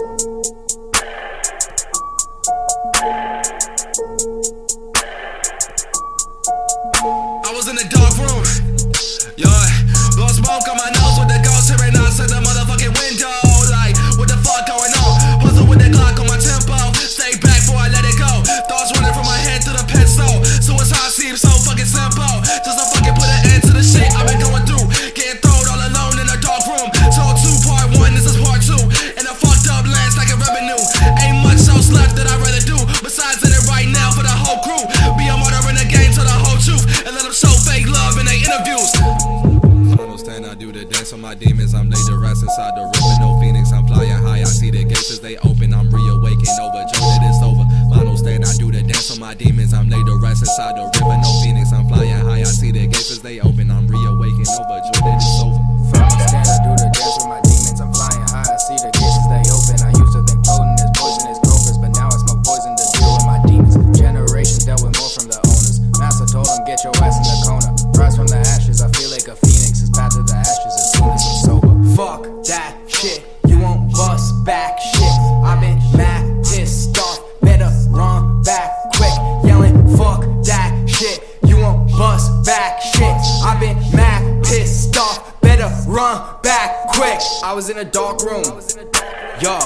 I do the dance on my demons. I'm laid to rest inside the river. No phoenix, I'm flying high. I see the gates as they open. I'm reawaking, overjoyed it's over. Final stand, I do the dance on my demons. I'm laid to rest inside the river. No phoenix, I'm flying high. I see the gates as they open. I'm reawaking, overjoyed it's over. Final stand, I do the dance with my demons. I'm flying high, I see the gates as they open. I used to think potent is poison is but now I smoke poison to deal with my demons. Generations dealt with more from the owners. Master told them, get your ass in Fuck that shit, you won't bust back shit. I've been mad, pissed off, better run back quick. Yelling, fuck that shit, you won't bust back shit. I've been mad, pissed off, better run back quick. I was in a dark room, yo.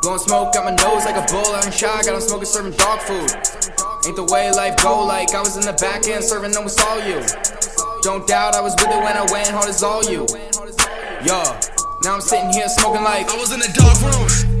Blowing smoke, got my nose like a bull, I'm shy, got 'em smoking, serving dog food. Ain't the way life go, like I was in the back end serving, almost all you. Don't doubt I was with it when I went hard as all you. Yo, now I'm sitting here smoking like I was in the dark room.